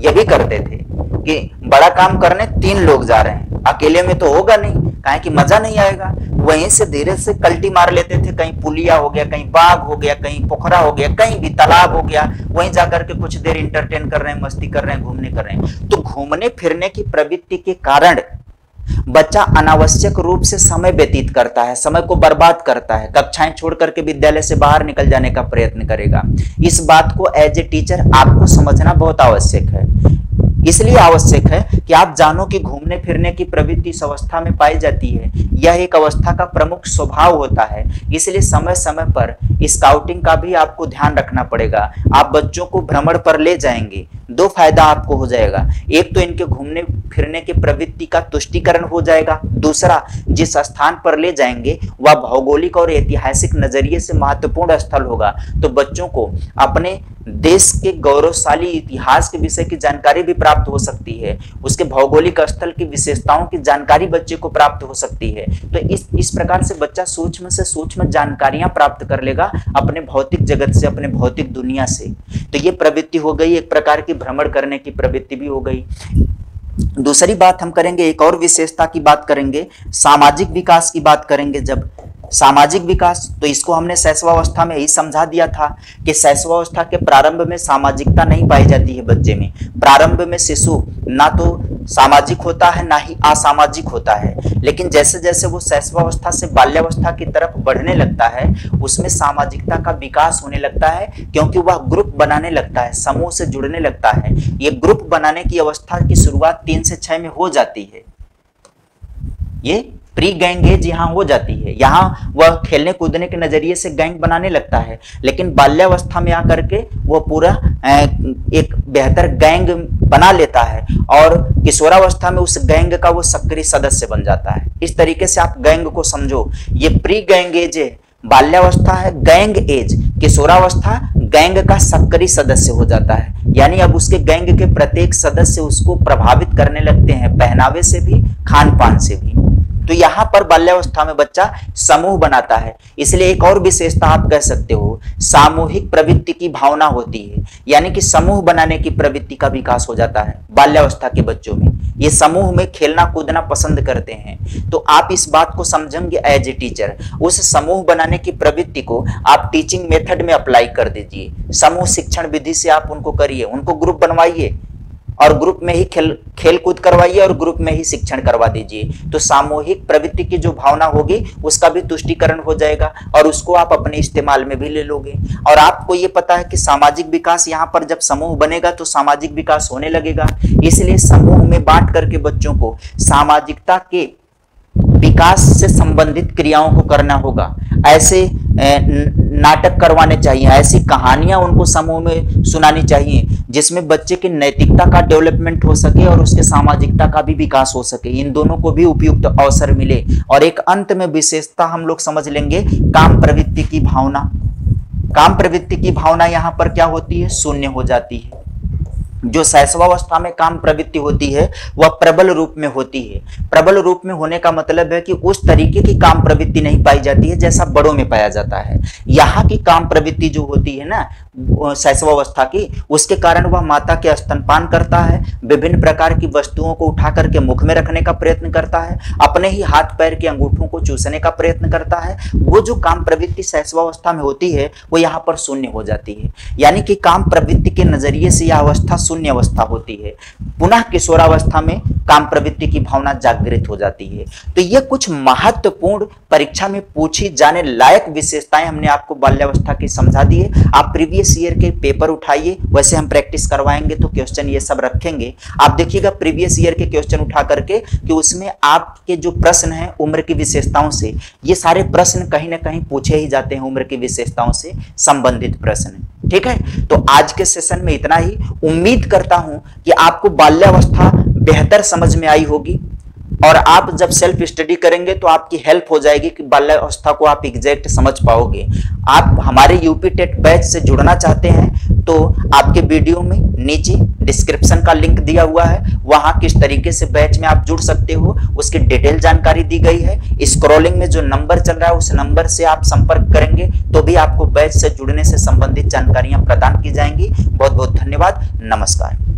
ये भी करते थे। कि बड़ा काम करने तीन लोग जा रहे हैं। अकेले में तो होगा नहीं। कहे कि मज़ा नहीं आएगा। वहीं से धीरे से कल्टी मार लेते थे। कहीं पुलिया हो गया, कहीं बाग हो गया, कहीं पोखरा हो गया, कहीं भी तालाब हो गया। वहीं जाकर के कुछ देर इंटरटेन कर रहे हैं, मस्ती कर रहे हैं, घूमने कर रहे हैं। तो घूमने फिरने की प्रवृत्ति के कारण बच्चा अनावश्यक रूप से समय व्यतीत करता है, समय को बर्बाद करता है। कक्षाएँ छोड़ करके विद्यालय से बाहर निकल जाने का प्रयत्न करेगा। इस बात को एज ए टीचर आपको समझना बहुत आवश्यक है। इसलिए आवश्यक है कि आप जानो कि घूमने फिरने की प्रवृत्ति इस अवस्था में पाई जाती है। यह एक अवस्था का प्रमुख स्वभाव होता है। इसलिए समय समय पर स्काउटिंग का भी आपको ध्यान रखना पड़ेगा। आप बच्चों को भ्रमण पर ले जाएँगे। दो फ़ायदा आपको हो जाएगा। एक तो इनके घूमने फिरने की प्रवृत्ति का तुष्टिकरण हो जाएगा। दूसरा, जिस स्थान पर ले जाएँगे, वह भौगोलिक और ऐतिहासिक नज़रिए से महत्वपूर्ण स्थल होगा। तो बच्चों को अपने देश के गौरवशाली इतिहास के विषय की जानकारी भी प्राप्त हो सकती है। उसके भौगोलिक स्थल की विशेषताओं की जानकारी बच्चे को प्राप्त हो सकती है। तो इस इस प्रकार से बच्चा सूक्ष्म से सूक्ष्म जानकारियाँ प्राप्त कर लेगा अपने भौतिक जगत से, अपने भौतिक दुनिया से। तो ये प्रवृत्ति हो गई, एक प्रकार की भ्रमण करने की प्रवृत्ति भी हो गई। दूसरी बात हम करेंगे, एक और विशेषता की बात करेंगे, सामाजिक विकास की बात करेंगे जब सामाजिक विकास तो इसको हमने शैशवावस्था में यही समझा दिया था कि शैशवावस्था के प्रारंभ में सामाजिकता नहीं पाई जाती है बच्चे में। प्रारंभ में शिशु ना तो सामाजिक होता है, ना ही असामाजिक होता है। लेकिन जैसे जैसे वो शैशवावस्था से बाल्यावस्था की तरफ़ बढ़ने लगता है, उसमें सामाजिकता का विकास होने लगता है, क्योंकि वह ग्रुप बनाने लगता है, समूह से जुड़ने लगता है। ये ग्रुप बनाने की अवस्था की शुरुआत तीन से छह में हो जाती है। ये प्री गैंग एज यहाँ हो जाती है। यहाँ वह खेलने कूदने के नज़रिए से गैंग बनाने लगता है, लेकिन बाल्यावस्था में आकर के वह पूरा एक बेहतर गैंग बना लेता है और किशोरावस्था में उस गैंग का वो सक्रिय सदस्य बन जाता है। इस तरीके से आप गैंग को समझो। ये प्री गैंग एज बाल्यावस्था है, गैंग एज। किशोरावस्था गैंग का सक्रिय सदस्य हो जाता है। यानी अब उसके गैंग के प्रत्येक सदस्य उसको प्रभावित करने लगते हैं, पहनावे से भी खान पान से भी। तो यहाँ पर बाल्यावस्था में बच्चा समूह बनाता है। इसलिए एक और विशेषता आप कह सकते हो, सामूहिक प्रवृत्ति की भावना होती है। यानी कि समूह बनाने की प्रवृत्ति का विकास हो जाता है बाल्यावस्था के बच्चों में। ये समूह में खेलना कूदना पसंद करते हैं। तो आप इस बात को समझेंगे एज ए टीचर उस समूह बनाने की प्रवृत्ति को आप टीचिंग मेथड में अप्लाई कर दीजिए। समूह शिक्षण विधि से आप उनको करिए, उनको ग्रुप बनवाइए। और ग्रुप में ही खेल खेल कूद करवाइए और ग्रुप में ही शिक्षण करवा दीजिए। तो सामूहिक प्रवृत्ति की जो भावना होगी, उसका भी तुष्टिकरण हो जाएगा और उसको आप अपने इस्तेमाल में भी ले लोगे। और आपको ये पता है कि सामाजिक विकास यहाँ पर जब समूह बनेगा तो सामाजिक विकास होने लगेगा। इसलिए समूह में बांट करके बच्चों को सामाजिकता के विकास से संबंधित क्रियाओं को करना होगा। ऐसे नाटक करवाने चाहिए, ऐसी कहानियाँ उनको समूह में सुनानी चाहिए, जिसमें बच्चे की नैतिकता का डेवलपमेंट हो सके और उसके सामाजिकता का भी विकास हो सके। इन दोनों को भी उपयुक्त अवसर मिले। और एक अंत में विशेषता हम लोग समझ लेंगे, काम प्रवृत्ति की भावना। काम प्रवृत्ति की भावना यहाँ पर क्या होती है? शून्य हो जाती है। जो शैशवावस्था में काम प्रवृत्ति होती है, वह प्रबल रूप में होती है। प्रबल रूप में होने का मतलब है कि उस तरीके की काम प्रवृत्ति नहीं पाई जाती है, जैसा बड़ों में पाया जाता है। यहाँ की काम प्रवृत्ति जो होती है ना शैशवावस्था की, उसके कारण वह माता के स्तनपान करता है, विभिन्न प्रकार की वस्तुओं को उठा करके मुख में रखने का प्रयत्न करता है, अपने ही हाथ पैर के अंगूठों को चूसने का प्रयत्न करता है। वो जो काम प्रवृत्ति शैशवावस्था में होती है, वो यहाँ पर शून्य हो जाती है। यानी कि काम प्रवृत्ति के नज़रिए से यह अवस्था शून्य अवस्था होती है। पुनः किशोरावस्था में काम प्रवृत्ति की भावना जागृत हो जाती है। तो ये कुछ महत्वपूर्ण परीक्षा में पूछी जाने लायक विशेषताएँ हमने आपको बाल्यावस्था की समझा दी है। आप प्रीवियस ईयर के पेपर उठाइए, वैसे हम प्रैक्टिस करवाएँगे तो क्वेश्चन ये सब रखेंगे। आप देखिएगा प्रीवियस ईयर के क्वेश्चन उठा करके कि उसमें आपके जो प्रश्न है उम्र की विशेषताओं से, ये सारे प्रश्न कहीं ना कहीं पूछे ही जाते हैं उम्र की विशेषताओं से संबंधित प्रश्न। ठीक है? तो आज के सेशन में इतना ही। उम्मीद करता हूँ कि आपको बाल्यावस्था बेहतर समझ में आई होगी। और आप जब सेल्फ स्टडी करेंगे तो आपकी हेल्प हो जाएगी कि बाल्यावस्था को आप एग्जैक्ट समझ पाओगे। आप हमारे यूपी टेट बैच से जुड़ना चाहते हैं तो आपके वीडियो में नीचे डिस्क्रिप्शन का लिंक दिया हुआ है। वहाँ किस तरीके से बैच में आप जुड़ सकते हो, उसकी डिटेल जानकारी दी गई है। स्क्रॉलिंग में जो नंबर चल रहा है, उस नंबर से आप संपर्क करेंगे तो भी आपको बैच से जुड़ने से संबंधित जानकारियाँ प्रदान की जाएँगी। बहुत बहुत धन्यवाद। नमस्कार।